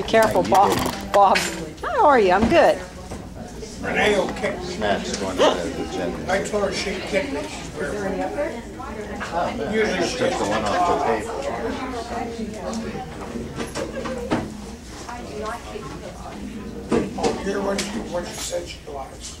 Be careful, you Bob. did. Bob, how are you? I'm good. Renee will kick me. Snatch one of the agenda. I told her she'd kick me. She's very- Oh. Usually I she Took the one off the paper. Hear what she, what she said she likes.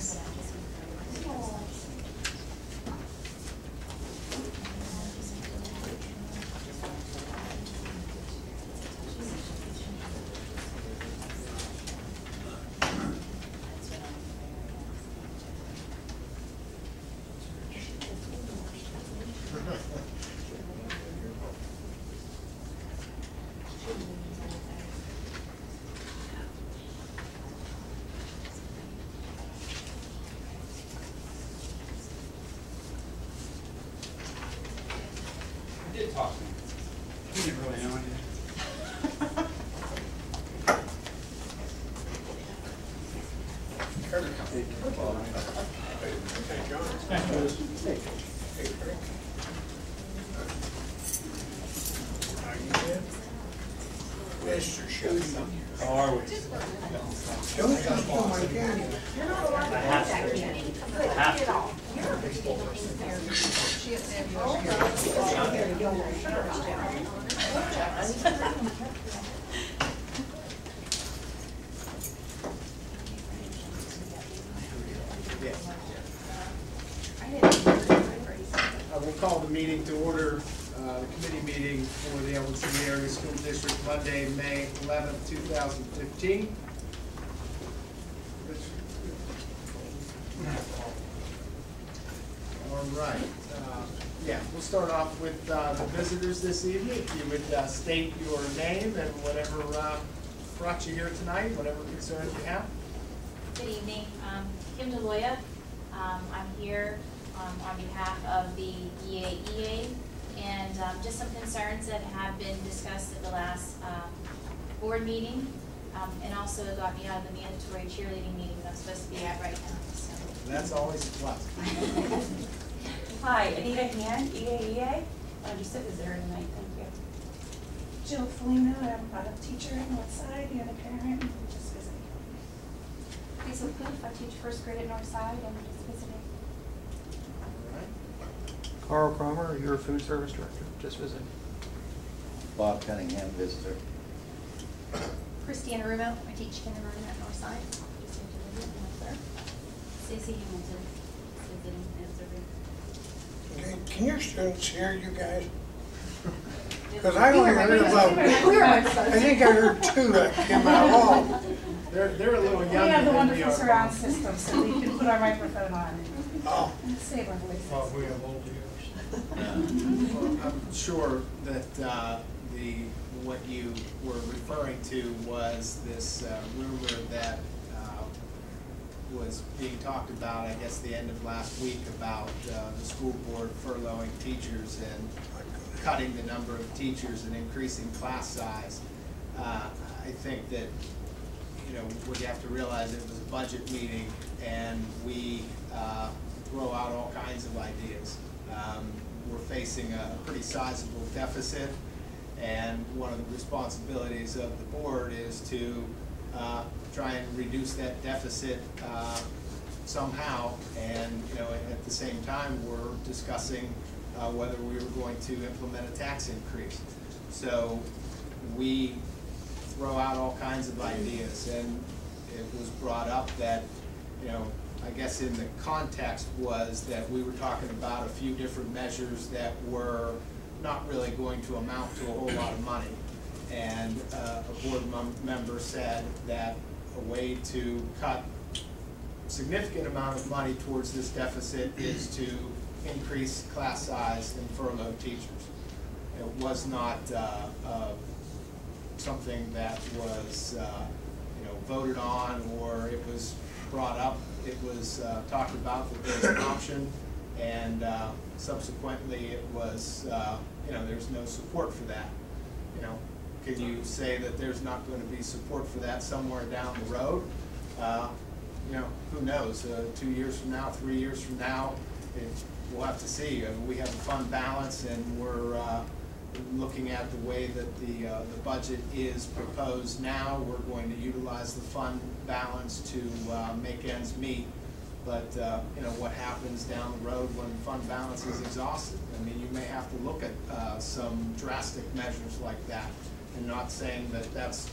2015. All right. Uh, yeah, we'll start off with uh, the visitors this evening. If you would uh, state your name and whatever uh, brought you here tonight, whatever concerns you have. Good evening. Um, Kim Deloya. Um, I'm here um, on behalf of the EAEA and um, just some concerns that have been discussed at the last um, board meeting. Um, and also got me out of the mandatory cheerleading meeting that I'm supposed to be at right now, so. That's always a plus. Hi, Anita Hand, EAEA. I'll just sit there tonight, thank you. Jill Felina, I'm a product teacher at Northside, the other parent, and just visiting. Lisa Cliff, I teach first grade at Northside and I'm just visiting. All right. Carl Cromer, your food service director, just visiting. Bob Cunningham, visitor. Christiana Rumo, I teach kindergarten at Northside. Just here to visit and observe. Stacy Hamilton, visiting and observing. Okay, Can your students hear you guys? Because I only heard about, I think I heard two that came out all. They're, they're a little young. We have the wonderful surround system, so we can put our microphone on Oh, and save our voices. Thought we have old ears. I'm sure that uh, the, what you were referring to was this uh, rumor that uh, was being talked about, I guess, the end of last week about uh, the school board furloughing teachers and cutting the number of teachers and increasing class size. Uh, I think that, you know, what you have to realize, it was a budget meeting, and we uh, throw out all kinds of ideas. Um, We're facing a pretty sizable deficit, and one of the responsibilities of the board is to uh, try and reduce that deficit uh, somehow. And, you know, at the same time, we're discussing uh, whether we were going to implement a tax increase. So we throw out all kinds of ideas, and it was brought up that, you know, I guess in the context was that we were talking about a few different measures that were not really going to amount to a whole lot of money. And uh, a board mem- member said that a way to cut significant amount of money towards this deficit is to increase class size and furlough teachers. It was not uh, uh, something that was, uh, you know, voted on or it was brought up. It was uh, talked about that there's an option and uh, subsequently it was, you know, there's no support for that. You know, can you say that there's not going to be support for that somewhere down the road? Uh, You know, who knows, uh, two years from now, three years from now, it- we'll have to see. Uh, We have a fund balance and we're uh, looking at the way that the, uh, the budget is proposed now. We're going to utilize the fund balance to uh, make ends meet. But, uh, you know, what happens down the road when fund balance is exhausted? I mean, you may have to look at uh, some drastic measures like that. And not saying that that's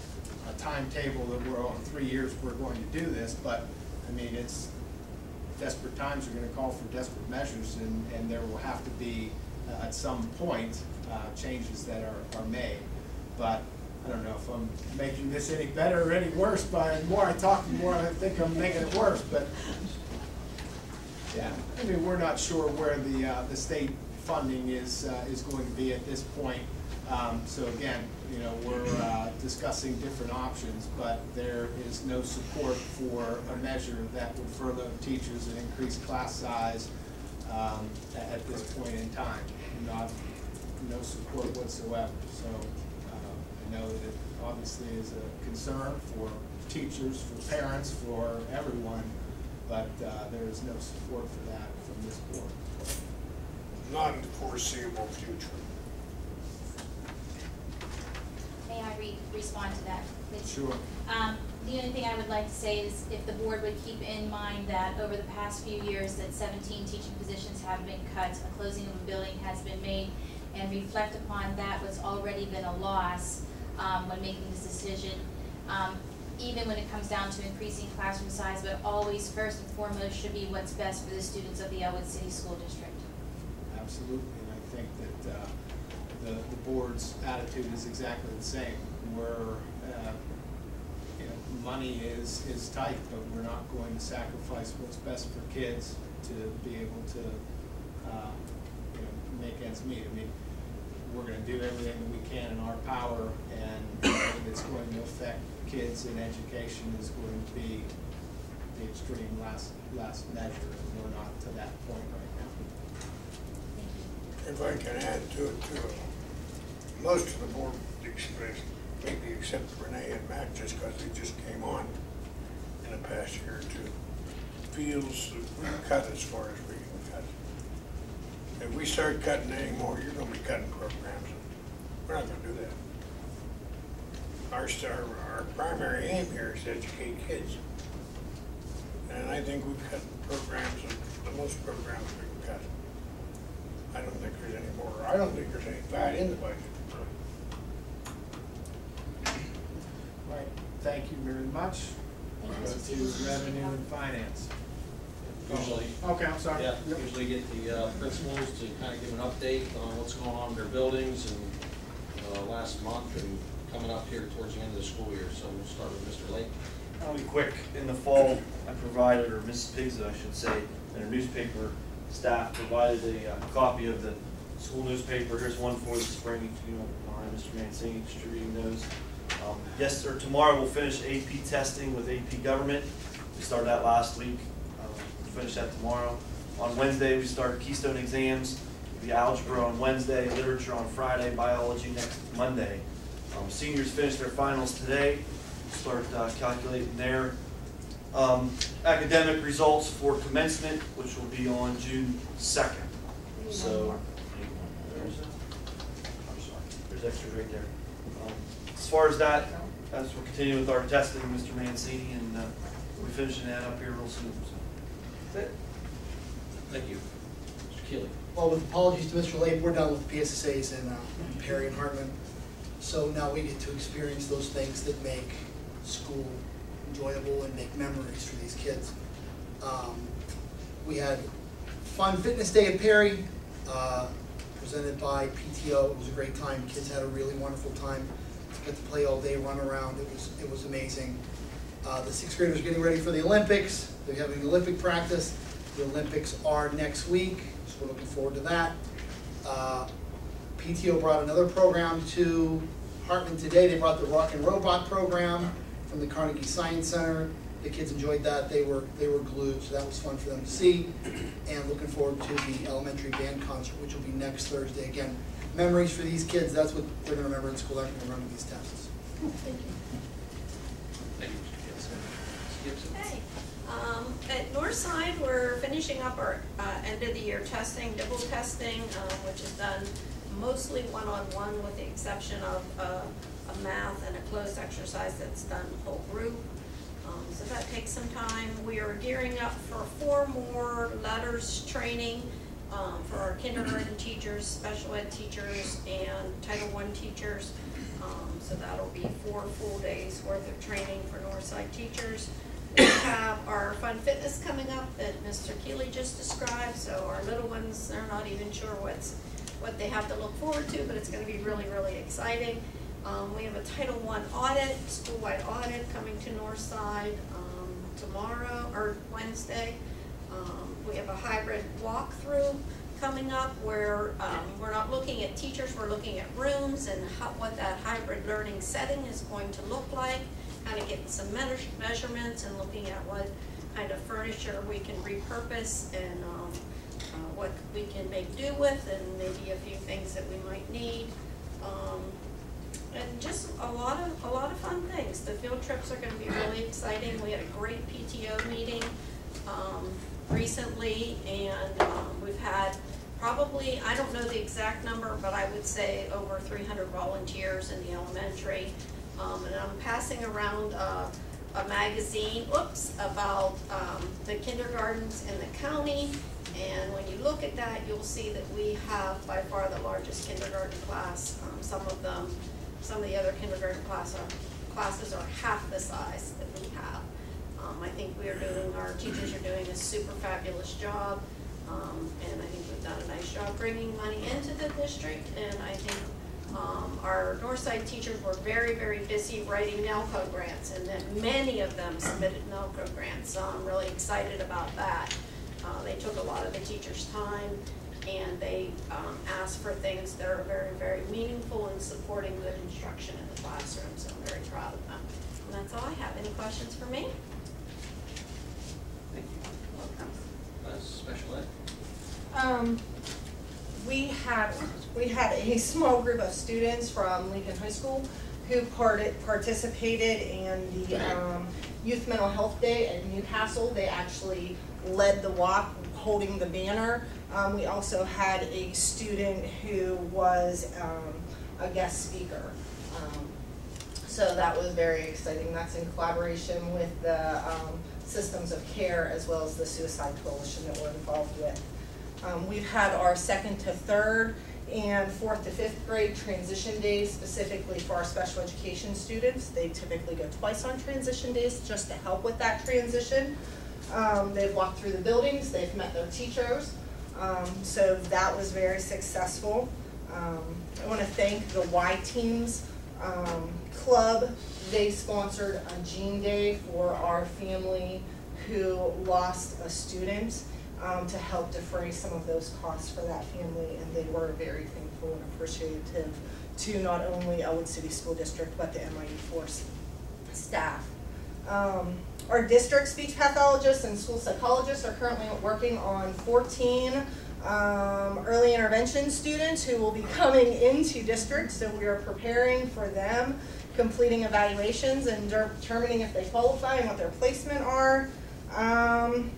a timetable that we're, on three years, we're going to do this, but, I mean, it's, desperate times are gonna call for desperate measures, and, and there will have to be, uh, at some point, uh, changes that are, are made. But I don't know if I'm making this any better or any worse, but the more I talk, the more I think I'm making it worse, but, yeah, I mean, we're not sure where the, uh, the state funding is, uh, is going to be at this point. Um, so again, you know, we're, uh, discussing different options, but there is no support for a measure that would furlough teachers and increase class size, um, at this point in time. Not, no support whatsoever, so, uh, I know that it obviously is a concern for teachers, for parents, for everyone, but, uh, there is no support for that from this board. Not in the foreseeable future. May I re- respond to that, please? Sure. Um, the only thing I would like to say is if the board would keep in mind that over the past few years that seventeen teaching positions have been cut, a closing of a building has been made, and reflect upon that what's already been a loss, um, when making this decision. Um, even when it comes down to increasing classroom size, but always first and foremost should be what's best for the students of the Ellwood City School District. Absolutely, and I think that uh, the, the board's attitude is exactly the same. We're, uh, you know, money is, is tight, but we're not going to sacrifice what's best for kids to be able to, uh, you know, make ends meet. I mean, we're gonna do everything that we can in our power, and it's going to affect kids in education is going to be the extreme last, last measure, and we're not to that point right now. If I can add to it too, most of the board expressed, maybe except Renee and Matt, just because they just came on in the past year or two, feels that we cut as far as we can cut. If we start cutting anymore, you're gonna be cutting programs. We're not gonna do that. Our star, our primary aim here is to educate kids. And I think we've cut programs, the most programs we've cut. I don't think there's any more, I don't think there's any fat in the budget. Right, thank you very much. Thank you, Go Mr. to revenue and finance. Usually, Okay, I'm sorry. yeah, Yep. usually get the uh, principals to kind of give an update on what's going on in their buildings and uh, last month and coming up here towards the end of the school year. So we'll start with Mr. Lake. I'll be quick. In the fall, I provided, or Mrs. Pigza, I should say, and her newspaper staff provided a uh, copy of the school newspaper. Here's one for the spring, you don't mind, Mr. Mancini distributing those. Um, Yes, sir, tomorrow we'll finish AP testing with AP Government. We started that last week. Uh, We'll finish that tomorrow. On Wednesday, we start Keystone exams. It'll be algebra on Wednesday, literature on Friday, biology next Monday. Um, Seniors finish their finals today, start uh, calculating their um, academic results for commencement, which will be on June second. So, there's, I'm sorry, there's extras right there. Um, As far as that, as we're continuing with our testing, Mr. Mancini, and uh, we'll be finishing that up here real soon. so. That's it. Thank you. Mr. Keeley. Well, with apologies to Mr. Lake, we're done with PSSAs and uh, Perry and Hartman. So now we get to experience those things that make school enjoyable and make memories for these kids. Um, we had Fun Fitness Day at Perry, uh, presented by PTO. It was a great time. Kids had a really wonderful time. Got to play all day, run around. It was it was amazing. Uh, the sixth graders are getting ready for the Olympics. They're having Olympic practice. The Olympics are next week, so we're looking forward to that. Uh, PTO brought another program to Hartman today. They brought the Rock and Robot program from the Carnegie Science Center. The kids enjoyed that. They were they were glued, so that was fun for them to see. And looking forward to the elementary band concert, which will be next Thursday. Again, memories for these kids. That's what they're going to remember in school. After they're going to remember these tests. Thank you. Thank you, Mr. Gibson. Mrs. Gibson? Hey, um, at Northside, we're finishing up our, uh, end of the year testing, DIBELS testing, um, which is done mostly one-on-one with the exception of, uh, a math and a closed exercise that's done whole group. Um, so that takes some time. We are gearing up for four more letters training, um, for our kindergarten teachers, special ed teachers, and Title I teachers. Um, so that'll be four full days worth of training for Northside teachers. We have our fun fitness coming up that Mr. Keeley just described, so our little ones, they're not even sure what's, what they have to look forward to, but it's gonna be really, really exciting. Um, we have a Title I audit, school-wide audit coming to Northside, um, tomorrow, or Wednesday. Um, we have a hybrid walkthrough coming up where, um, we're not looking at teachers, we're looking at rooms and how, what that hybrid learning setting is going to look like. Kind of getting some measure- measurements and looking at what kind of furniture we can repurpose and, um, what we can make do with and maybe a few things that we might need. Um, and just a lot of, a lot of fun things. The field trips are gonna be really exciting. We had a great PTO meeting, um, recently, and, um, we've had probably, I don't know the exact number, but I would say over three hundred volunteers in the elementary. Um, and I'm passing around, a magazine, oops, about, um, the kindergartens in the county. And when you look at that, you'll see that we have by far the largest kindergarten class. Um, some of them, some of the other kindergarten class are, classes are half the size that we have. Um, I think we are doing, our teachers are doing a super fabulous job. Um, and I think we've done a nice job bringing money into the district. And I think, um, our Northside teachers were very, very busy writing NELCO grants. And that many of them submitted NELCO grants, so I'm really excited about that. Uh, they took a lot of the teachers' time and they, um, asked for things that are very, very meaningful in supporting good instruction in the classroom, so I'm very proud of them. And that's all I have. Any questions for me? Thank you. Welcome. Uh, Special ed? Um, we had, we had a small group of students from Lincoln High School who parti- participated in the, um, Youth Mental Health Day at New Castle. They actually led the walk holding the banner. Um, we also had a student who was, um, a guest speaker. Um, so that was very exciting. That's in collaboration with the um, Systems of Care as well as the Suicide Coalition that we're involved with. Um, we've had our second to third and fourth to fifth grade transition days specifically for our special education students. They typically go twice on transition days just to help with that transition. Um, they've walked through the buildings, they've met their teachers, um, so that was very successful. Um, I want to thank the Y-Teens um, Club. They sponsored a Gene Day for our family who lost a student um, to help defray some of those costs for that family, and they were very thankful and appreciative to not only Ellwood City School District, but the MIU IV staff. Um, our district speech pathologists and school psychologists are currently working on fourteen um, early intervention students who will be coming into district, so we are preparing for them, completing evaluations and determining if they qualify and what their placement are. Um,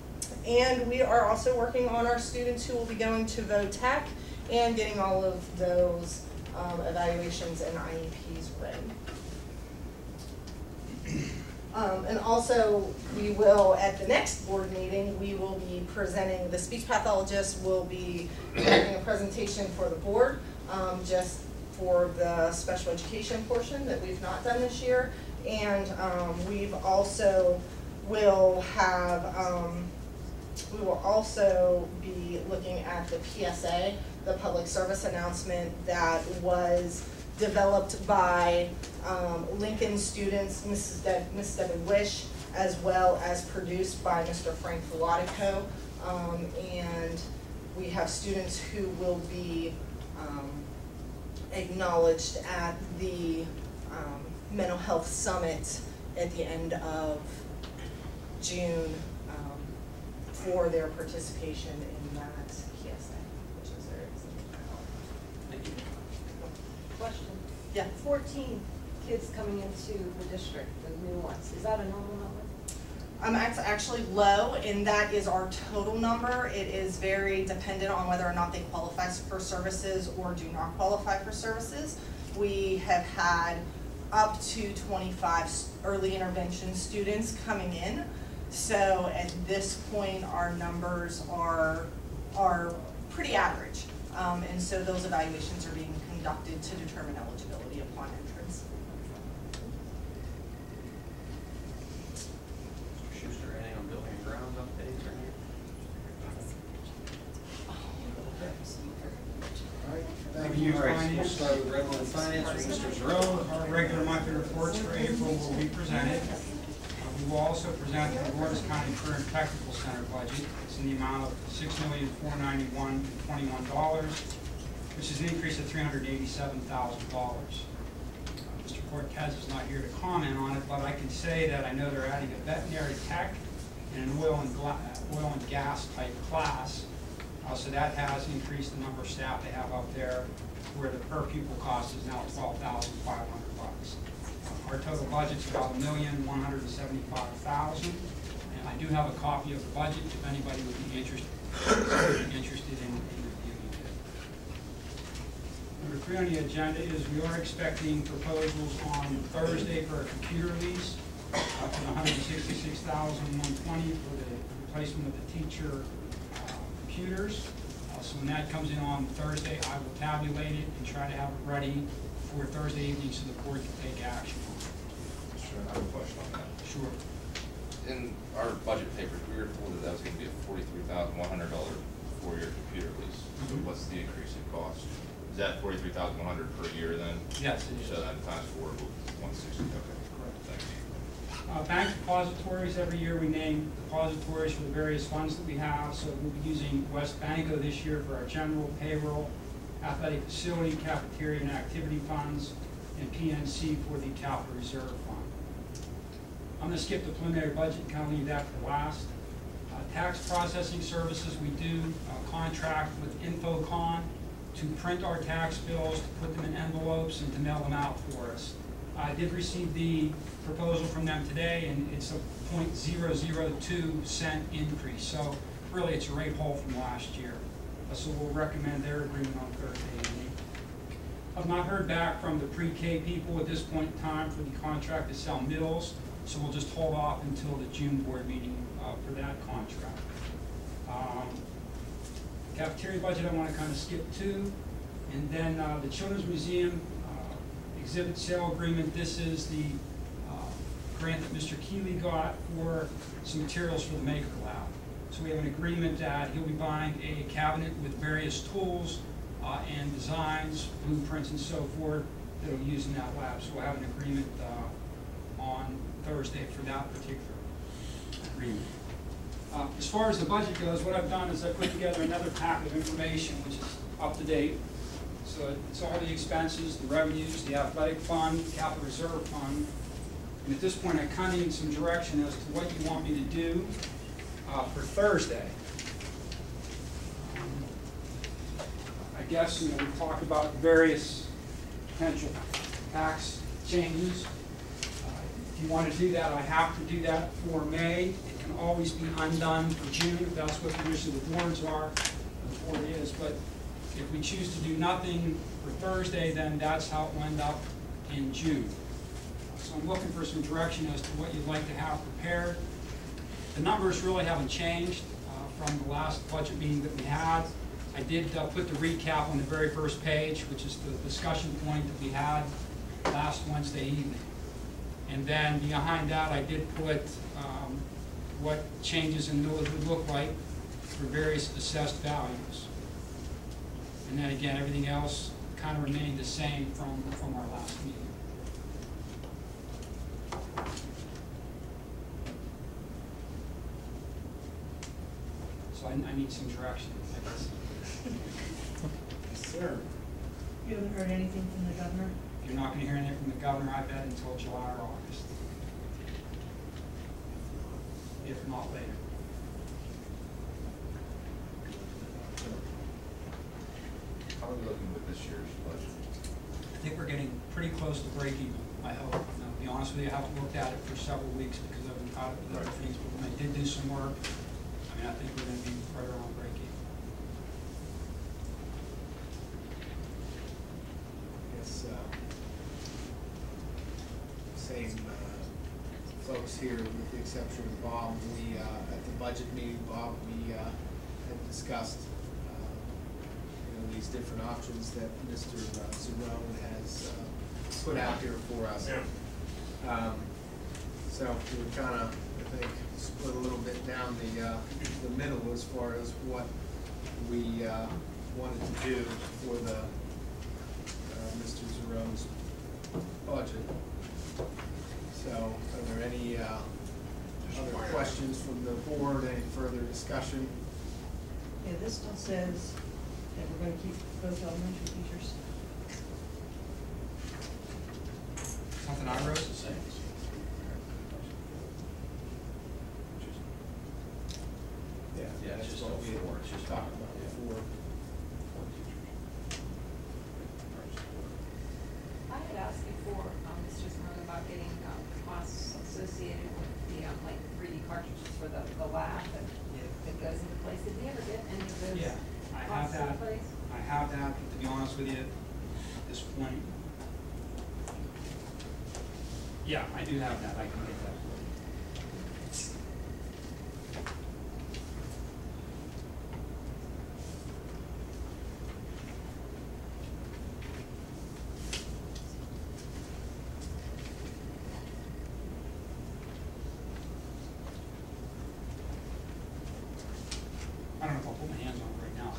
and we are also working on our students who will be going to VOTEC and getting all of those um, evaluations and IEPs ready. Um, and also, we will, at the next board meeting, we will be presenting, the speech pathologist will be giving a presentation for the board, um, just for the special education portion that we've not done this year. And, um, we've also will have, um, we will also be looking at the PSA, the public service announcement that was developed by um, Lincoln students, Mrs. Miss Debbie Wish, as well as produced by Mr. Frank Filatico. Um, and we have students who will be um, acknowledged at the um, mental health summit at the end of June um, for their participation in that PSA, which is very exciting. Thank you. Question. Yeah. Fourteen kids coming into the district, the new ones, is that a normal number? Um, it's actually low, and that is our total number. It is very dependent on whether or not they qualify for services or do not qualify for services. We have had up to twenty-five early intervention students coming in. So at this point, our numbers are, are pretty average. Um, and so those evaluations are being conducted to determine eligibility upon entrance. Mr. Schuster, anything on building and grounds updates or anything? We'll start with regular finance with Mr. Zarone. Our regular monthly reports for April will be presented. Uh, We will also present the Lawrence County and Technical Center budget. It's in the amount of six million, four ninety-one, twenty-one dollars, which is an increase of three hundred eighty-seven thousand dollars. Uh, Mr. Cortez is not here to comment on it, but I can say that I know they're adding a veterinary tech and an oil and oil and gas type class. Uh, so that has increased the number of staff they have up there, where the per pupil cost is now twelve thousand five hundred bucks. Our total budget's about a million, one hundred and I do have a copy of the budget if anybody would be interested, interested in in reviewing it. Number three on the agenda is we are expecting proposals on Thursday for a computer lease thousand, one twenty for the replacement of the teacher computers. Uh, So when that comes in on Thursday, I will tabulate it and try to have it ready for Thursday evening so the board can take action. Sure, I have a question on that. Sure. In our budget papers, we were told that that was gonna be a forty-three thousand one hundred dollar four-year computer lease. So Mhm. what's the increase in cost? Is that forty-three thousand one hundred per year then? Yes, it is. So then times four, one sixty, okay. Uh, Bank depositories, every year we name depositories for the various funds that we have, so we'll be using WesBanco this year for our general payroll, athletic facility, cafeteria and activity funds, and PNC for the capital reserve fund. I'm gonna skip the preliminary budget and kind of leave that for last. Uh, Tax processing services, we do uh, contract with Infocon to print our tax bills, to put them in envelopes, and to mail them out for us. I did receive the proposal from them today, and it's a 0.002 cent increase, so really it's a rate haul from last year. So we'll recommend their agreement on Thursday evening. I've not heard back from the pre-K people at this point in time for the contract to sell mills, so we'll just hold off until the June board meeting uh, for that contract. Um, Cafeteria budget, I want to kind of skip to. And then uh, the Children's Museum exhibit sale agreement, this is the uh, grant that Mr. Keeley got for some materials for the Maker Lab. So we have an agreement that he'll be buying a cabinet with various tools uh, and designs, blueprints and so forth that he'll use in that lab. So we'll have an agreement uh, on Thursday for that particular agreement. Uh, As far as the budget goes, what I've done is I put together another pack of information which is up to date. So it's all the expenses, the revenues, the athletic fund, capital reserve fund. And at this point, I kind of need some direction as to what you want me to do uh, for Thursday. Um, I guess, you know, we talked about various potential tax changes. Uh, If you want to do that, I have to do that for May. It can always be undone for June, if that's what the wishes of the boards are, before it is. But if we choose to do nothing for Thursday, then that's how it will end up in June. So I'm looking for some direction as to what you'd like to have prepared. The numbers really haven't changed uh, from the last budget meeting that we had. I did uh, put the recap on the very first page, which is the discussion point that we had last Wednesday evening. And then behind that, I did put um, what changes in millage would look like for various assessed values. And then again, everything else kind of remained the same from, from our last meeting. So I, I need some direction, I guess. Sir. You haven't heard anything from the governor? You're not gonna hear anything from the governor, I bet, until July or August. If not later. Are we looking with this year's budget? I think we're getting pretty close to breaking, I hope. And I'll be honest with you, I haven't looked at it for several weeks because I've been caught up with other things, but when I did do some work, I mean, I think we're gonna be right around breaking. even. Yes, uh, same uh, folks here, with the exception of Bob, we, uh, at the budget meeting, Bob, we uh, had discussed, you know, these different options that Mr. Zarone has uh, put out here for us. Yeah. Um, So we're kind of, I think, split a little bit down the, uh, the middle as far as what we uh, wanted to do for the, uh, Mr. Zarone's budget. So are there any uh, other questions from the board, any further discussion? Yeah, this still says that we're gonna keep both elementary teachers. Something I wrote? It's the same. Yeah, it's just that's what a we had four, it's just talking about about, yeah. before. Four teachers. I had asked before, um, Mr. Zimmerman, about getting, um, costs associated with the, um, like, three D cartridges for the, the lab that, that goes into place. Did we ever get any of those Yeah, I have costs in that, place? I have that, but to be honest with you, at this point, yeah, I do have that, I can get that. I don't know if I'll put my hands on it right now.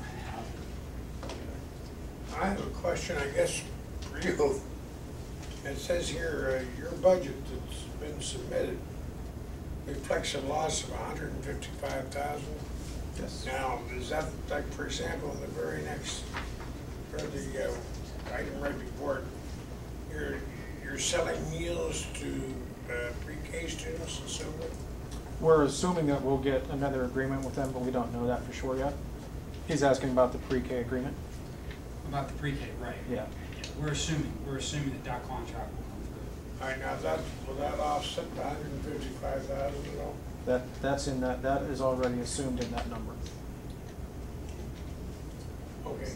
I have. I have a question, I guess, for you. It says here, uh, your budget that's been submitted reflects a loss of hundred and fifty-five thousand. Yes. Now, is that, like, for example, in the very next, or the, uh, item right before, it, you're, you're selling meals to, uh, pre-K students and so forth? We're assuming that we'll get another agreement with them, but we don't know that for sure yet. He's asking about the pre-K agreement. About the pre-K, right. Yeah. Yeah, We're assuming, we're assuming that that contract will come through. All right, now, that, will that offset the hundred and fifty-five thousand at all? That, that's in that, that is already assumed in that number. Okay.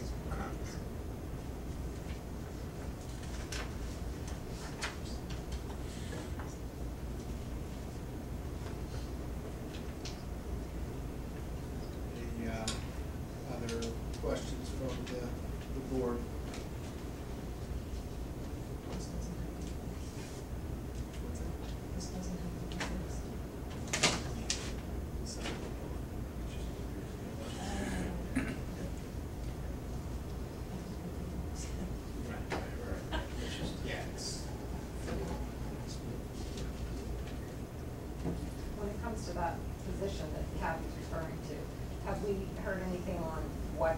Any uh, other questions from the, the board? What's that? This doesn't have the Yeah, it's. When it comes to that position that Kathy's referring to, have we heard anything on what,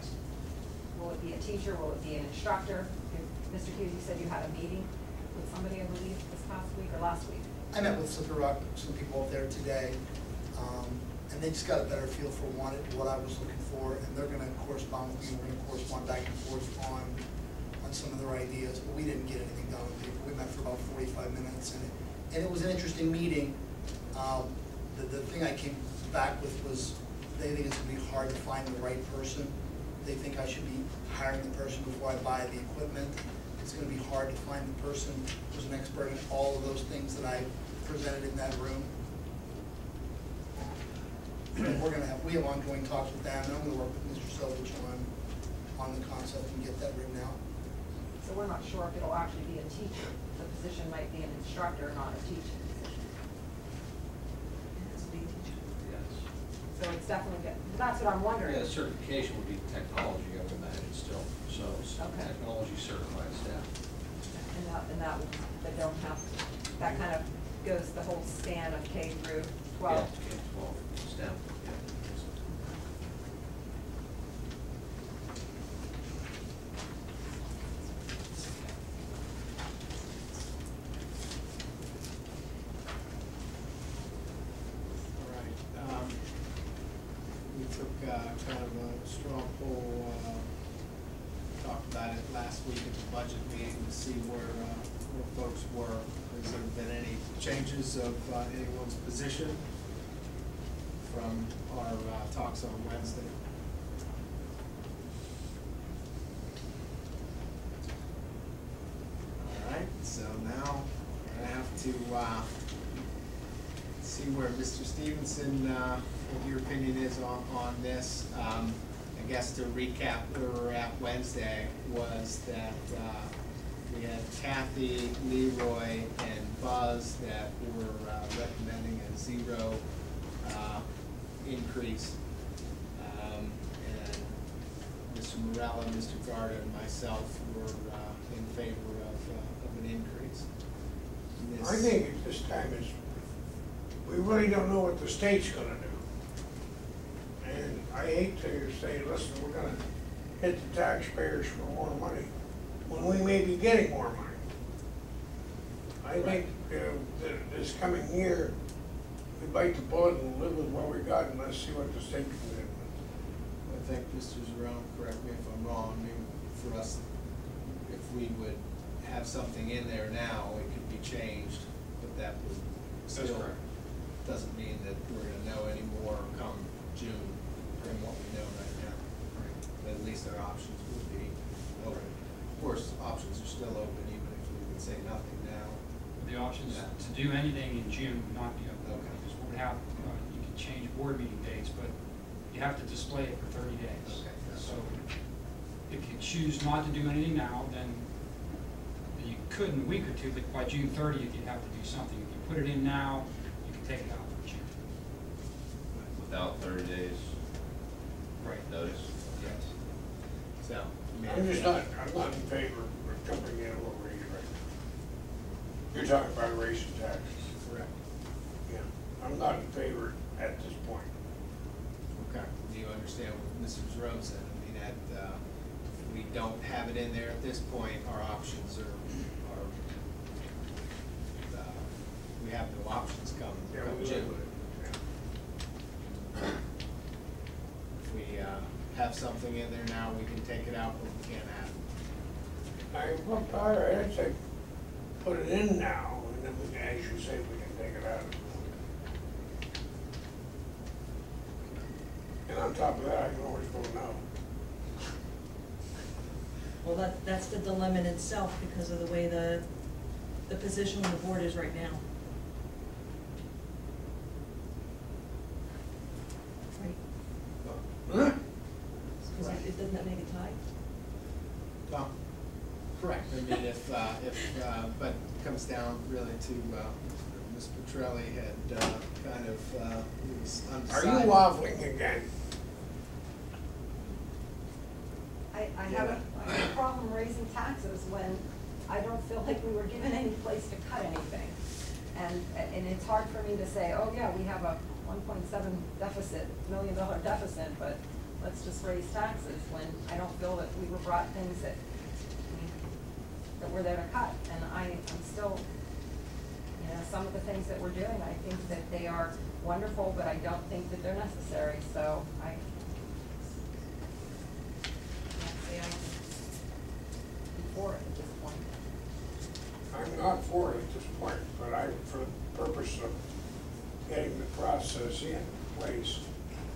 will it be a teacher, will it be an instructor? Mr. Hughes, you said you had a meeting with somebody, I believe, this past week or last week? I met with Rock, some people up there today, um, and they just got a better feel for one, what I was looking for, and they're gonna correspond with me, we're gonna correspond back and forth on, on some of their ideas, but we didn't get anything done on paper. We met for about forty-five minutes, and, it- and it was an interesting meeting. Um, the, the thing I came back with was, they think it's gonna be hard to find the right person. They think I should be hiring the person before I buy the equipment. It's gonna be hard to find the person who's an expert in all of those things that I presented in that room. We're gonna have, we have ongoing talks with them, and I'm gonna work with Mr. Sovich on, on the concept and get that written out. So we're not sure if it'll actually be a teacher. The position might be an instructor, not a teaching position. Yes. So it's definitely good. That's what I'm wondering. Yeah, certification would be technology, I would imagine still, so it's Okay. technology certified staff. And that, and that, would- they don't have, that kind of goes the whole span of K through twelve. Yeah, K twelve, STEM, yeah. All right, um, we took, uh, kind of a strong poll, uh, talked about it last week at the budget meeting to see where, uh, where folks were. Has there been any changes of, uh, anyone's position from our, uh, talks on Wednesday? All right, so now I have to, uh, see where Mr. Stevenson, uh, what your opinion is on, on this. Um, I guess to recap where we're at Wednesday was that, uh, we had Kathy, Leroy, and Buzz that were uh, recommending a zero, uh, increase. Um, and Mr. Morella, Mr. Garda, and myself were, uh, in favor of, uh, of an increase. And I think at this time is, we really don't know what the state's gonna do. And I hate to say, listen, we're gonna hit the taxpayers for more money, when we may be getting more money. I think, uh, that this coming year, we bite the bullet and live with what we got and let's see what the state can do. I think Mr. Zarone, correct me if I'm wrong, I mean, for us, if we would have something in there now, it could changed, but that would That's still, correct. doesn't mean that we're gonna know any more come June than what we know right now. But At least our options would be open. Of course, options are still open, even if we would say nothing now. The options Yeah. to do anything in June would not be open. Okay. Because what would happen, uh, you can change board meeting dates, but you have to display it for thirty days. Okay. So if you choose not to do anything now, then you could in a week or two, but by June thirtieth, you'd have to do something. If you put it in now, you can take it out for June. Without thirty days Right. notice. Yes. So. I mean, I'm just not, I'm not in favor of jumping in over here right now. You're talking about raising taxes. Correct. Yeah, I'm not in favor at this point. Okay, do you understand what Mr. Zarone said? I mean, at, uh, if we don't have it in there at this point, our options are, are, uh, we have no options come, Yeah, come we June. with. If we, uh, have something in there now, we can take it out, but we can't add it. I, well, all right, I'd say, put it in now, and then we can, as you say, we can take it out. And on top of that, I can always vote no. Well, that, that's the dilemma in itself because of the way the, the position of the board is right now. Right, Huh? because it, it doesn't that make it tie? Well, correct, I mean, if, uh, if, uh, but it comes down really to, uh, Ms. Petrelli had, uh, kind of, uh, was Are undecided. you waffling again? I, I have a, I have a problem raising taxes when I don't feel like we were given any place to cut anything. And, and it's hard for me to say, oh yeah, we have a one point seven deficit, million dollar deficit, but let's just raise taxes when I don't feel that we were brought things that, that we're there to cut. And I, I'm still, you know, some of the things that we're doing, I think that they are wonderful, but I don't think that they're necessary, so I, I'm for it at this point. I'm not for it at this point, but I, for the purpose of getting the process in place,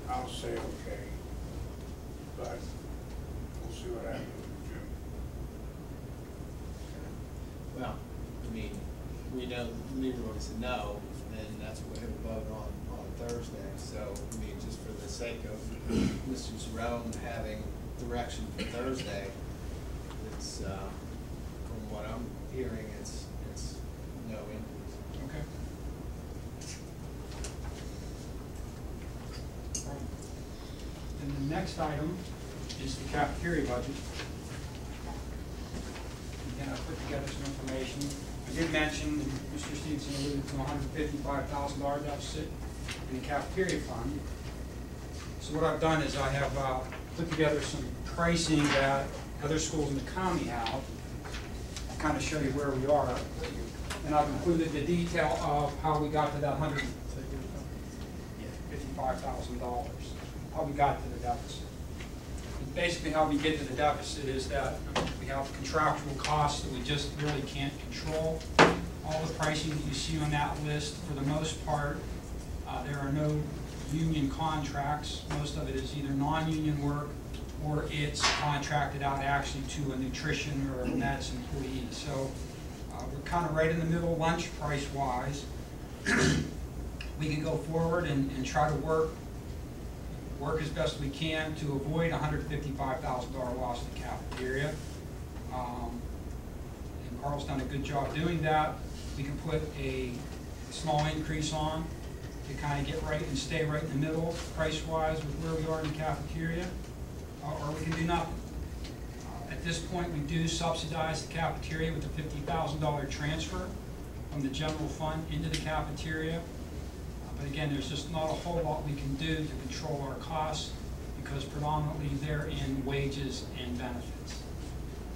I'll say okay. But we'll see what happens in June. We know Leroy's a no, then that's what he'll vote on, on Thursday, so, I mean, just for the sake of Mr. Jerome having direction for Thursday, it's, uh, from what I'm hearing, it's, it's no increase. Okay. And the next item is the cafeteria budget. Again, I put together some information. I did mention, Mr. Stevenson alluded to hundred fifty-five thousand dollar deficit in the cafeteria fund. So what I've done is I have, uh, put together some pricing that other schools in the county have, to kind of show you where we are. And I've included the detail of how we got to that hundred fifty-five thousand dollars, how we got to the deficit. Basically, how we get to the deficit is that we have contractual costs that we just really can't control. All the pricing that you see on that list, for the most part, uh, there are no union contracts. Most of it is either non-union work or it's contracted out actually to a nutrition or a Metz employee. So uh, we're kind of right in the middle lunch price-wise. We can go forward and, and try to work, work as best we can to avoid hundred fifty-five thousand dollar loss in the cafeteria. Um, And Carl's done a good job doing that. We can put a small increase on to kind of get right and stay right in the middle, price-wise, with where we are in the cafeteria, or, or we can do nothing. Uh, At this point, we do subsidize the cafeteria with a fifty thousand dollar transfer from the general fund into the cafeteria. Uh, But again, there's just not a whole lot we can do to control our costs, because predominantly they're in wages and benefits.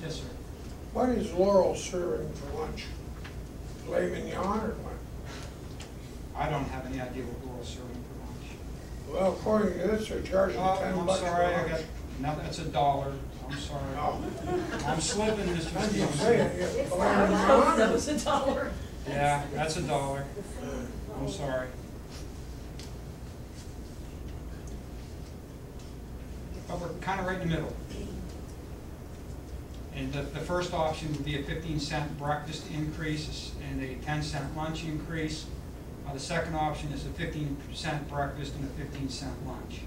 Yes, sir. What is Laurel serving for lunch? Filet mignon or what? I don't have any idea what Laurel's serving for lunch. Well, according to this, they're charging Oh, ten I'm bucks for sorry, I lunch. got, now that's a dollar, I'm sorry. Oh. I'm slipping, Mr. I'm just Stevenson. saying, yeah, filet mignon. That was a dollar. Yeah, that's a dollar, I'm sorry. But we're kind of right in the middle. And the, the first option would be a fifteen cent breakfast increase and a ten cent lunch increase. Uh, the second option is a fifteen cent breakfast and a fifteen cent lunch.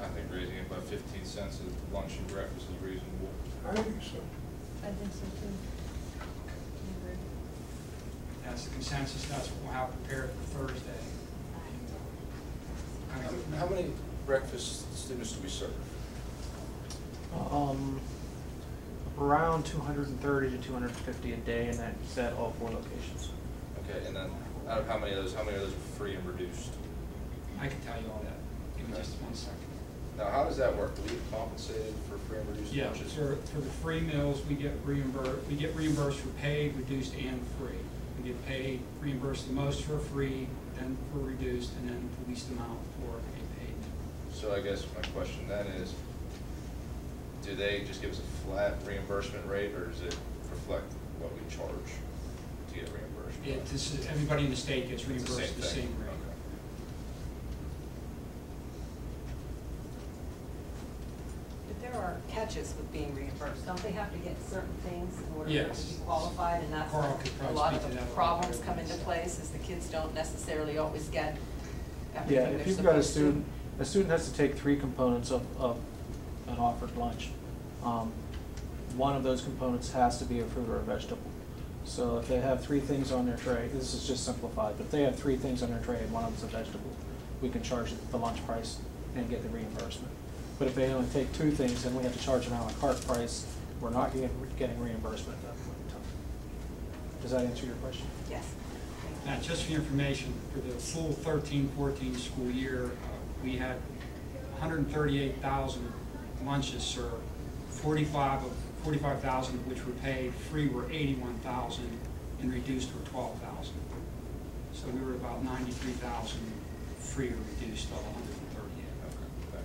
I think raising it by fifteen cents at lunch and breakfast is reasonable. I think so. I think so too. That's the consensus, that's what we'll have prepared for Thursday. And, uh, How many breakfast students do we serve? Um, around two hundred and thirty to two hundred and fifty a day, and that's at all four locations. Okay, and then out of how many of those, how many of those are free and reduced? I can tell you all that, give me just one second. Now, how does that work? Do we get compensated for free and reduced Yeah, lunches? for, for the free meals, we get reimbursed, we get reimbursed for paid, reduced, and free. We get paid, reimbursed the most for free, then for reduced, and then the least amount for a paid. So I guess my question then is, do they just give us a flat reimbursement rate, or does it reflect what we charge to get reimbursed? It, this is, everybody in the state gets It's the reimbursed same the same rate. Okay. But there are catches with being reimbursed. Don't they have to get certain things in order for it to be qualified? And that's Carl could a lot speak of the that problems come into place, is the kids don't necessarily always get Yeah, if you've got a supposed to. student, a student has to take three components of, of an offered lunch. Um, One of those components has to be a fruit or a vegetable. So if they have three things on their tray, this is just simplified, but if they have three things on their tray and one of them's a vegetable, we can charge the lunch price and get the reimbursement. But if they only take two things, then we have to charge an à la carte price, we're not getting, getting reimbursement at that point in time. Does that answer your question? Yes. Now, just for your information, for the full 13-14 school year, uh, we had hundred and thirty-eight thousand lunches served. Forty-five of, forty-five thousand of which were paid, free were eighty-one thousand, and reduced were twelve thousand. So we were about ninety-three thousand free or reduced of hundred and thirty-eight. Okay.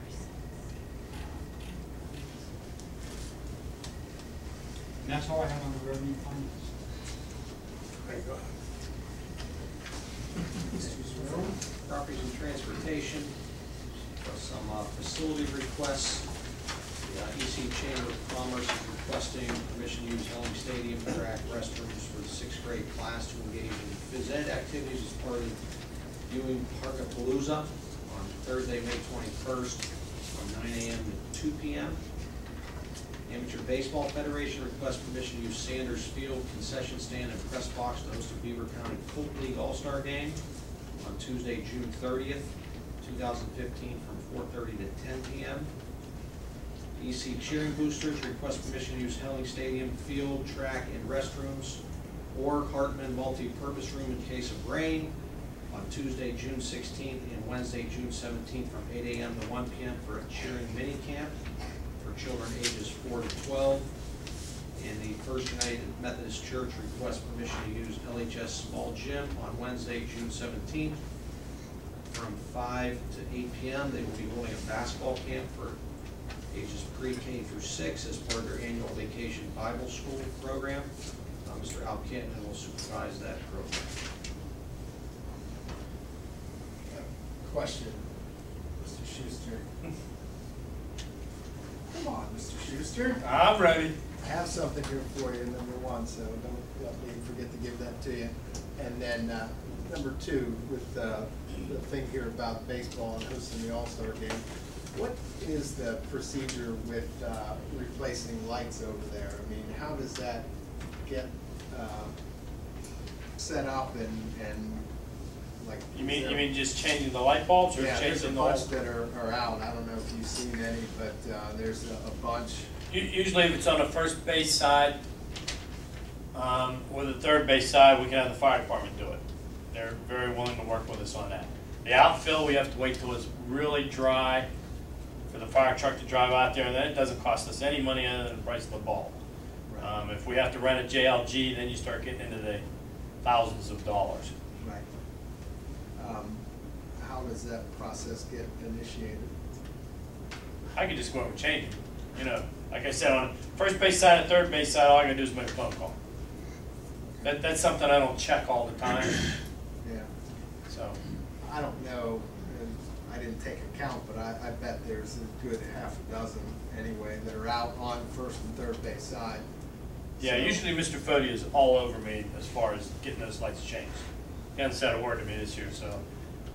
And that's all I have on the revenue finance. Thank God. Properties and transportation, some uh, facility requests. uh, EC Chamber of Commerce is requesting permission to use Helling Stadium for track restrooms for the sixth grade class to engage in phys ed activities as part of Ewing Parkapalooza on Thursday, May twenty-first, from nine AM to two PM. Amateur Baseball Federation requests permission to use Sanders Field concession stand and press box to host a Beaver County Folk League All-Star Game on Tuesday, June thirtieth, two thousand fifteen, from four thirty to ten PM. EC Cheering Boosters request permission to use Helling Stadium field, track, and restrooms or Hartman Multi-Purpose Room in case of rain on Tuesday, June sixteenth, and Wednesday, June seventeenth, from eight AM to one PM for a cheering mini camp for children ages four to twelve. And the First United Methodist Church requests permission to use LHS Small Gym on Wednesday, June seventeenth, from five to eight PM. They will be holding a basketball camp for ages pre-K through six as part of their annual vacation Bible school program. Uh, Mr. Al Canton will supervise that program. Question, Mr. Schuster. Come on, Mr. Schuster. I'm ready. I have something here for you, number one, so don't let me forget to give that to you. And then, uh, number two, with, uh, the thing here about baseball and hosting the All-Star game, what is the procedure with, uh, replacing lights over there? I mean, how does that get, uh, set up and, and like? You mean, you mean just changing the light bulbs or Yeah, there's a changing the bunch that are, are out, I don't know if you've seen any, but, uh, there's a, a bunch. Usually if it's on the first base side, um, or the third base side, we can have the fire department do it. They're very willing to work with us on that. The outfield, we have to wait till it's really dry for the fire truck to drive out there, and then it doesn't cost us any money other than the price of the bulb. Um, if we have to rent a JLG, then you start getting into the thousands of dollars. Right. Um, how does that process get initiated? I could just go over and change it. You know, like I said, on first base side and third base side, all I gotta do is make a phone call. That, that's something I don't check all the time. I don't know, and I didn't take account, but I, I bet there's a good half a dozen anyway that are out on first and third base side. Yeah, So- usually Mr. Fode is all over me as far as getting those lights changed. He hasn't said a word to me this year, so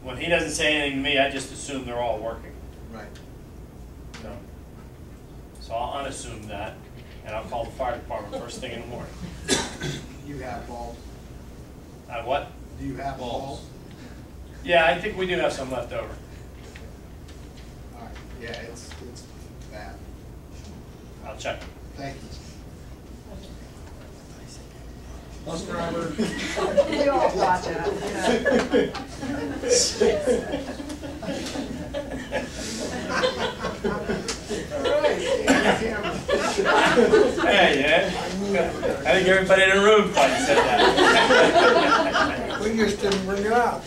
when he doesn't say anything to me, I just assume they're all working. Right. So, so I'll unassume that, and I'll call the fire department first thing in the morning. You have bulbs? Uh, what? Do you have bulbs? Yeah, I think we do have some left over. All right, yeah, it's, it's bad. I'll check. Thank you. Bus driver. We all thought that, Hey, yeah. I think everybody in the room probably said that. We just didn't bring it up.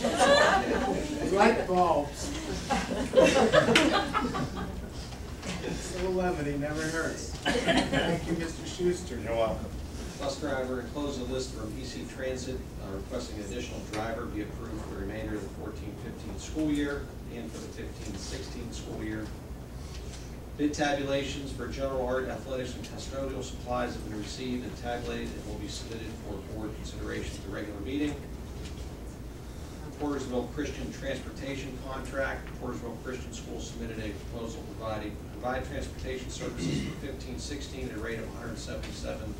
Light bulbs. A little levity never hurts. Thank you, Mr. Schuster. You're welcome. Bus driver, enclose a list from EC Transit uh, requesting additional driver be approved for the remainder of the fourteen fifteen school year and for the fifteen sixteen school year. Bid tabulations for general art, athletics, and custodial supplies have been received and tabulated and will be submitted for board consideration at the regular meeting. Portersville Christian Transportation Contract, Portersville Christian School submitted a proposal providing, provide transportation services for fifteen sixteen at a rate of one hundred seventy-seven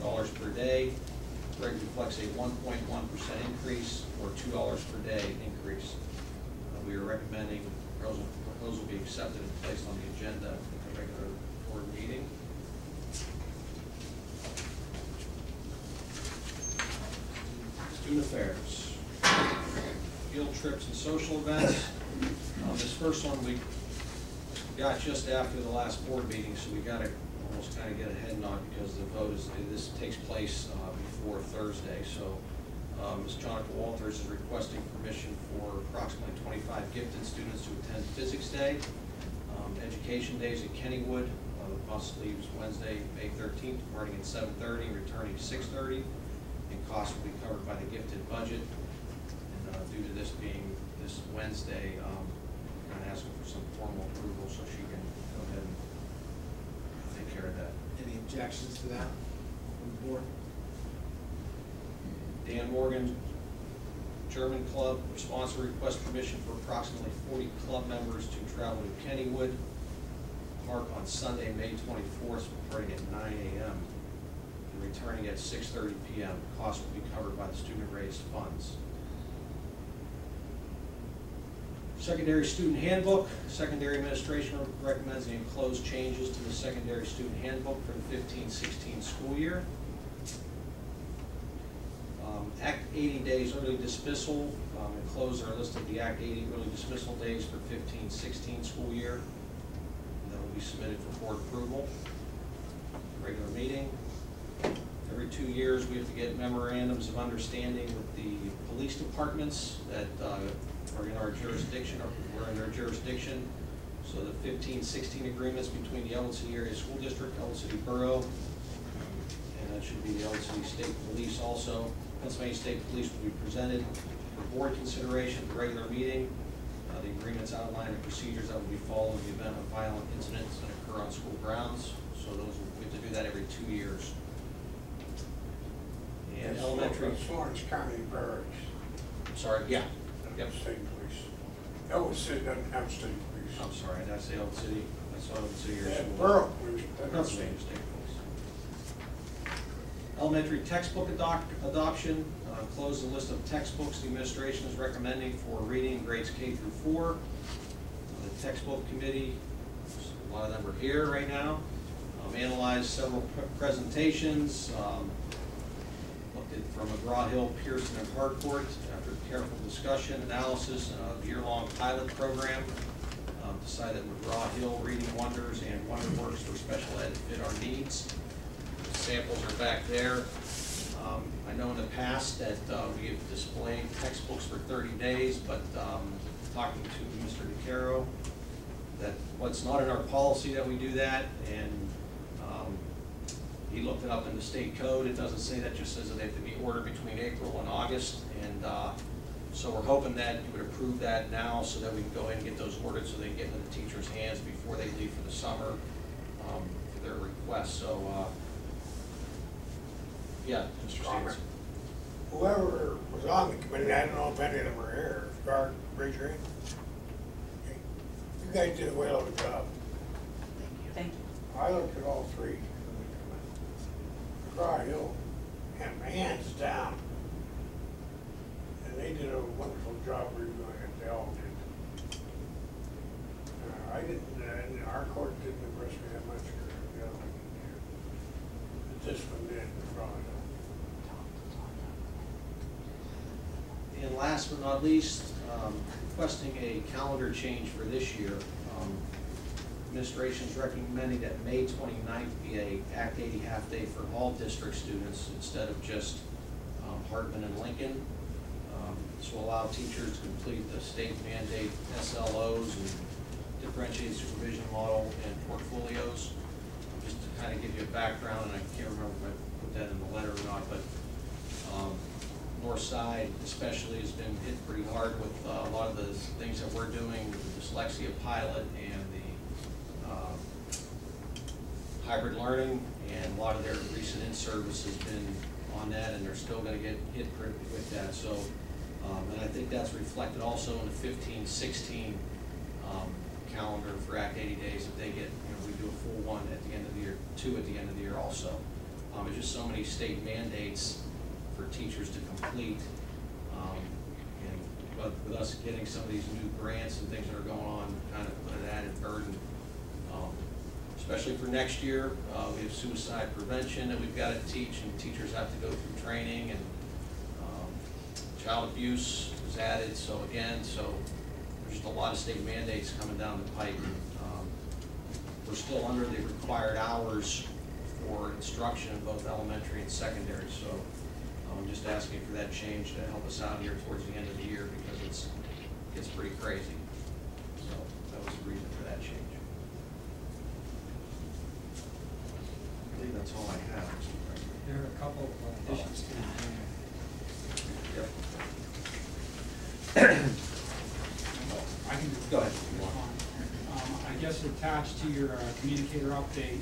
dollars per day. Rate reflects a one point one percent increase or two dollars per day increase. Uh, We are recommending proposal, proposal be accepted and placed on the agenda at the regular board meeting. Student affairs field trips and social events. Um, this first one we got just after the last board meeting, so we gotta almost kinda get ahead on it because the vote is, this takes place, uh, before Thursday, so. Um, Ms. Jonica Walters is requesting permission for approximately twenty-five gifted students to attend Physics Day. Um, Education Days at Kennywood, uh, the bus leaves Wednesday, May thirteenth, departing at seven thirty, returning at six thirty. And costs will be covered by the gifted budget. Due to this being this Wednesday, um, I'm asking for some formal approval so she can go ahead and take care of that. Any objections to that from the board? Dan Morgan, German Club, sponsor request permission for approximately forty club members to travel to Kennywood Park on Sunday, May twenty-fourth, starting at nine AM and returning at six thirty PM. Cost will be covered by the student raised funds. Secondary student handbook, secondary administration recommends the enclosed changes to the secondary student handbook for the 15-16 school year. Um, Act eighty days early dismissal, um, enclosed are listed the Act eighty early dismissal days for 15-16 school year. And that will be submitted for board approval. Regular meeting. Every two years, we have to get memorandums of understanding with the police departments that uh, are in our jurisdiction, or we're in their jurisdiction. So the 15-16 agreements between the Ellen City Area School District, Ellen City Borough, and that should be the Ellen City State Police also. Pennsylvania State Police will be presented for board consideration at the regular meeting. Uh, The agreements outline the procedures that will be followed in the event of violent incidents that occur on school grounds. So those, we have to do that every two years. And That's elementary, Lawrence County Barracks. I'm sorry, yeah, yep. State police. Ellwood City doesn't have state police. I'm sorry, did I say Ellen City? I saw Ellen City. Yeah, School. Borough police. have Pennsylvania state- State Police. Elementary textbook adopt, adoption, uh, close the list of textbooks the administration is recommending for reading grades K through four. Uh, The textbook committee, a lot of them are here right now, um, analyzed several pre- presentations, um, looked at from McGraw-Hill, Pearson, and Harcourt, after careful discussion, analysis, and a year-long pilot program, um, decided that McGraw-Hill Reading Wonders and WonderWorks for special ed fit our needs. Samples are back there. Um, I know in the past that uh, we have displayed textbooks for thirty days, but um, talking to Mr. DeCaro, that what's not in our policy that we do that, and he looked it up in the state code, it doesn't say that, just says that they have to be ordered between April and August, and uh, so we're hoping that you would approve that now, so that we can go ahead and get those ordered, so they can get into the teachers' hands before they leave for the summer, um, for their request, so, uh, yeah, Mr. Stevens. Whoever was on the committee, I don't know if any of them are here. Start, raise your hand. Okay. You guys did a whale of a job. Thank you. Thank you. I looked at all three. Hill, and hands down. And they did a wonderful job reviewing it, they all did. Uh, I didn't, uh, our court didn't impress me that much, or the other. But this one did, Hill. And last but not least, um, requesting a calendar change for this year. Um, Administration's recommending that May 29th be a Act 80 half-day for all district students instead of just um, Hartman and Lincoln. Um, This will allow teachers to complete the state mandate SLOs and differentiated supervision model and portfolios. Just to kind of give you a background, and I can't remember if I put that in the letter or not, but um, North Side especially has been hit pretty hard with uh, a lot of the things that we're doing, with the dyslexia pilot and the um, hybrid learning, and a lot of their recent in-service has been on that, and they're still gonna get hit with that, so, um, and I think that's reflected also in the fifteen, sixteen um, calendar for Act eighty days, if they get, you know, we do a full one at the end of the year, two at the end of the year also. Um, There's just so many state mandates for teachers to complete. Um, And but with us getting some of these new grants and things that are going on, kind of put an added burden. Um, Especially for next year, uh, we have suicide prevention that we've got to teach, and teachers have to go through training, and um, child abuse was added, so again, so there's just a lot of state mandates coming down the pipe. Um, We're still under the required hours for instruction in both elementary and secondary, so I'm just asking for that change to help us out here towards the end of the year because it's, it's pretty crazy. So that was the reason for that change. I believe that's all I have. There are a couple of additions to the agenda. Yep. I can. Go ahead. Um, I guess attached to your uh, communicator update,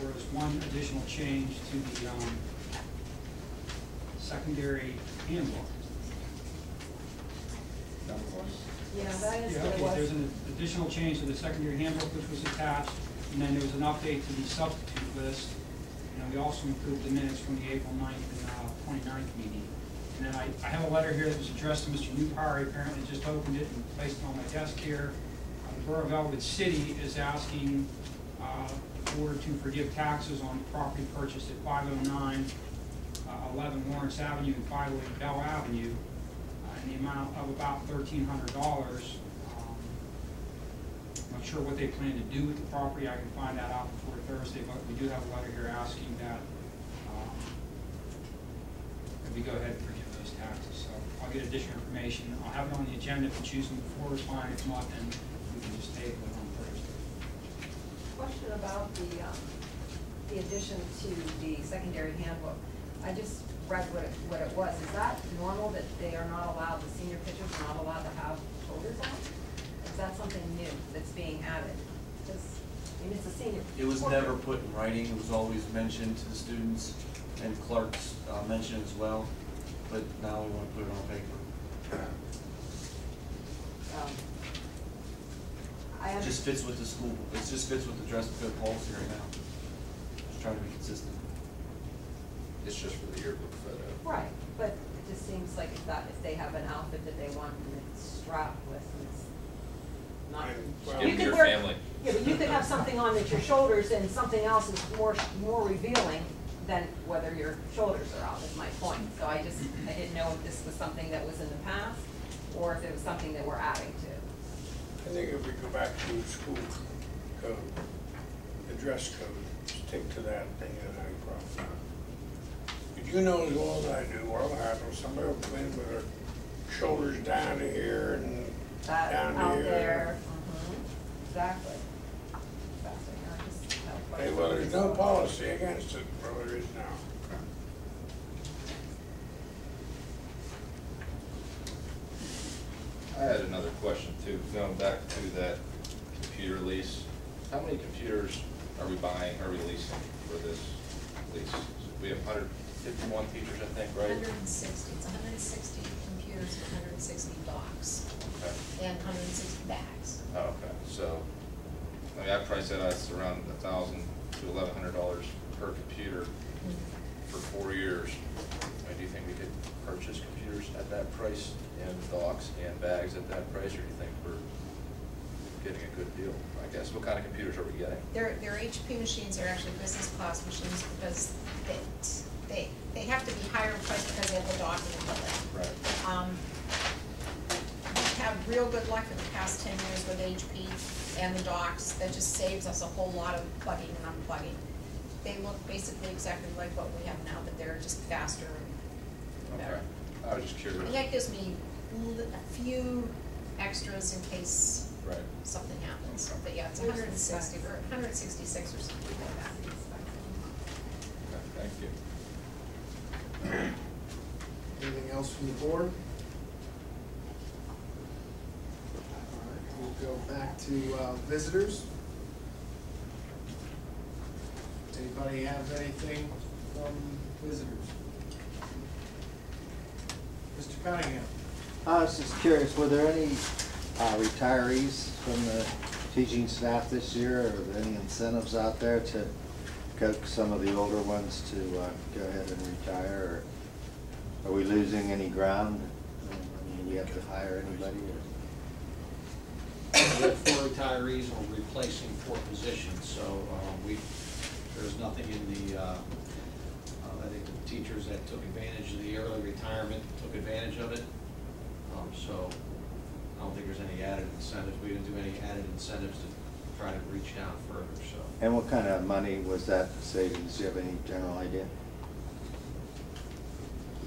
there was one additional change to the, um, secondary handbook. Yeah, that is Yeah, okay, was. there's an additional change to the secondary handbook which was attached, and then there was an update to the substitute list. We also improved the minutes from the April 9th and uh, 29th meeting. And then I, I have a letter here that was addressed to Mr. Newpower. apparently just opened it and placed it on my desk here. Uh, the Borough of Ellwood City is asking uh, to forgive taxes on property purchased at 509 uh, 11 Lawrence Avenue and 508 Bell Avenue uh, in the amount of about $1,300 not sure what they plan to do with the property, I can find that out before Thursday, but we do have a letter here asking that um, we go ahead and forgive those taxes. So I'll get additional information, I'll have it on the agenda if you choose them before, fine, if not, then we can just table it on Thursday. Question about the, um, the addition to the secondary handbook. I just read what it, what it was. Is that normal that they are not allowed, the senior pitchers are not allowed to have shoulders on? Is that something new that's being added? Because, I mean, it's a senior. It was never put in writing, it was always mentioned to the students, and clerks uh, mentioned as well, but now we want to put it on paper. Um, I It just fits with the school, it just fits with the dress code policy right now. Just trying to be consistent. It's just for the yearbook photo. Right, but it just seems like if that, if they have an outfit that they want and it's strapped with and it's not. Just You give it to could your wear- family. Yeah, but you could have something on at your shoulders and something else is more, more revealing than whether your shoulders are out, is my point. So I just, I didn't know if this was something that was in the past or if it was something that we're adding to. I think if we go back to school code, the dress code, stick to that, then you don't have any problem. But you know as well as I do, what'll happen, somebody will come in with their shoulders down to here and That down out here. there, mhm, exactly. Exactly, I just have Hey, question. well, there's no policy against it, well, there is now. I had another question too, going back to that computer lease. How many computers are we buying or we leasing for this lease? We have hundred fifty-one teachers, I think, right? Hundred and sixty, it's hundred and sixty computers and hundred and sixty docks, Okay. and hundred and sixty bags. Oh, okay, so, I mean, I priced that, it's around a thousand to eleven hundred dollars per computer mm-hmm. for four years. I do you think we could purchase computers at that price and docks and bags at that price, or do you think we're getting a good deal? I guess, what kind of computers are we getting? Their, their HP machines are actually business class machines because they, they, they have to be higher in price because they have the dock in the building. Right. Um, we've had real good luck in the past ten years with HP and the docks, that just saves us a whole lot of plugging and unplugging. They look basically exactly like what we have now, but they're just faster and better. Okay, I was just curious. And that gives me a few extras in case Right. something happens, but yeah, it's hundred and sixty, or hundred and sixty-six or something like that. Okay, Thank you. Anything else from the board? All right, we'll go back to uh, visitors. Anybody have anything from visitors? Mr. Cunningham? I was just curious, were there any uh, retirees from the teaching staff this year? Are there any incentives out there to coax some of the older ones to uh, go ahead and retire? Or are we losing any ground? I mean, we have to hire anybody? or- four retirees or replacing four positions, so uh, we, there's nothing in the, uh, uh, I think the teachers that took advantage of the early retirement took advantage of it. Um, So I don't think there's any added incentives, we didn't do any added incentives to try to reach down further, so. And what kind of money was that savings? Do you have any general idea?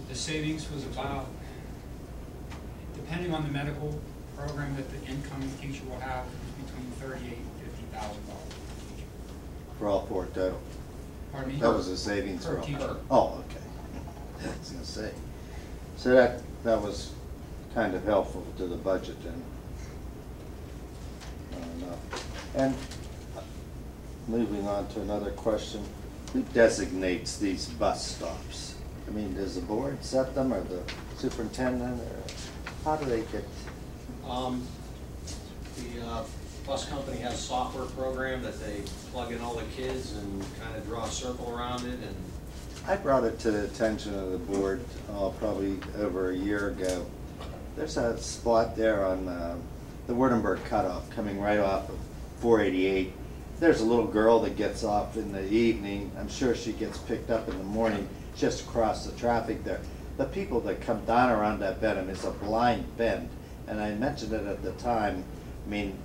The savings was about, depending on the medical program that the incoming teacher will have, it's between thirty-eight and fifty thousand dollars per teacher. For all four total? Pardon me? That was the savings for Per all? teacher. Oh, okay. I was gonna say. So that, that was kind of helpful to the budget then. I don't know. And moving on to another question, who designates these bus stops? I mean, does the board set them, or the superintendent, or how do they get? Um, the, uh, bus company has a software program that they plug in all the kids and kind of draw a circle around it and I brought it to the attention of the board, uh, probably over a year ago. There's a spot there on, uh, the Wurtemburg cutoff, coming right off of four eighty-eight. There's a little girl that gets off in the evening, I'm sure she gets picked up in the morning, just across the traffic there. The people that come down around that bend, I mean, it's a blind bend, and I mentioned it at the time, I mean,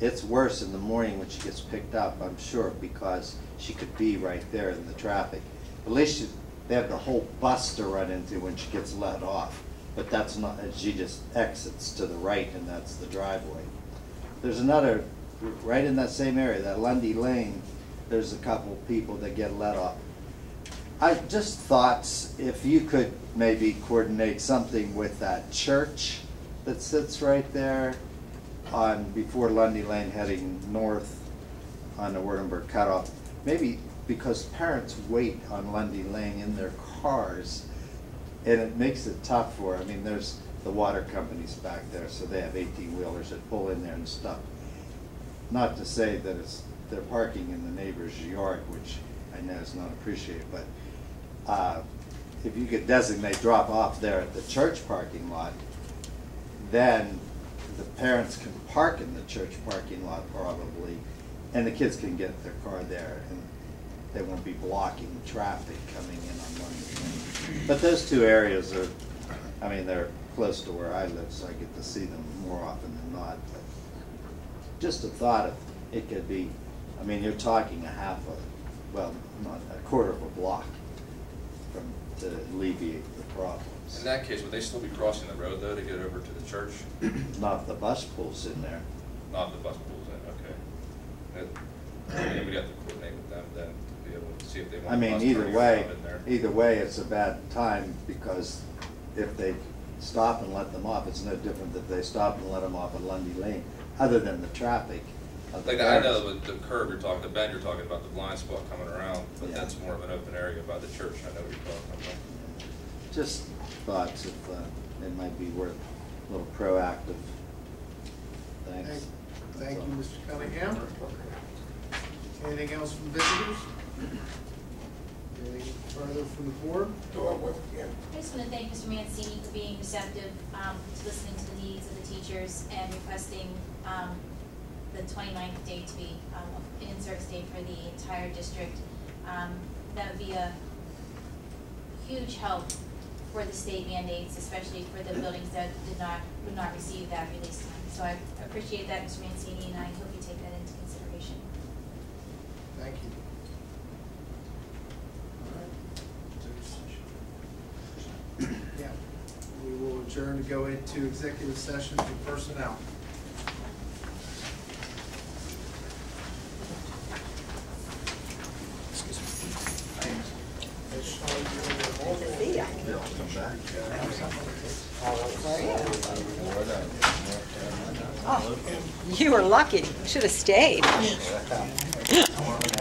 it's worse in the morning when she gets picked up, I'm sure, because she could be right there in the traffic. At least she- they have the whole bus to run into when she gets let off, but that's not, she just exits to the right and that's the driveway. There's another, right in that same area, that Lundy Lane, there's a couple people that get let off. I just thoughts, if you could maybe coordinate something with that church that sits right there on, before Lundy Lane heading north on the Wurtemburg cutoff. Maybe because parents wait on Lundy Lane in their cars, and it makes it tough for, I mean, there's the water companies back there, so they have eighteen wheelers that pull in there and stuff. Not to say that it's, they're parking in the neighbor's yard, which I know is not appreciated, but, uh, if you could designate drop off there at the church parking lot, then the parents can park in the church parking lot probably, and the kids can get their car there, and they won't be blocking traffic coming in on Monday. But those two areas are, I mean, they're close to where I live, so I get to see them more often than not, just a thought of, it could be, I mean, you're talking a half a, well, not a quarter of a block from, to alleviate the problems. In that case, would they still be crossing the road though to get over to the church? Not if the bus pulls in there. Not the bus pulls in, okay. That- We'd have to coordinate with them then to be able to see if they I want the mean, either way, around in there. either way, it's a bad time, because if they stop and let them off, it's no different that they stop and let them off at Lundy Lane, other than the traffic. of the Like, I cars. know with the curb you're talking, the bend you're talking about, the blind spot coming around, but Yeah. that's more of an open area by the church, I know what you're talking about. Just thoughts if, uh, it might be worth a little proactive. Thanks. Thank you, Mr. Cunningham. Anything else from visitors? Anything further from the board? I just want to thank Mr. Mancini for being receptive um, to listening to the needs of the teachers and requesting um, the 29th day to be um, in-service day for the entire district. Um, That would be a huge help for the state mandates, especially for the buildings that did not, would not receive that release time. So I appreciate that, Mr. Mancini, and I hope you take that into consideration. Thank you. Yeah, we will adjourn to go into executive session for personnel. You were lucky, should have stayed.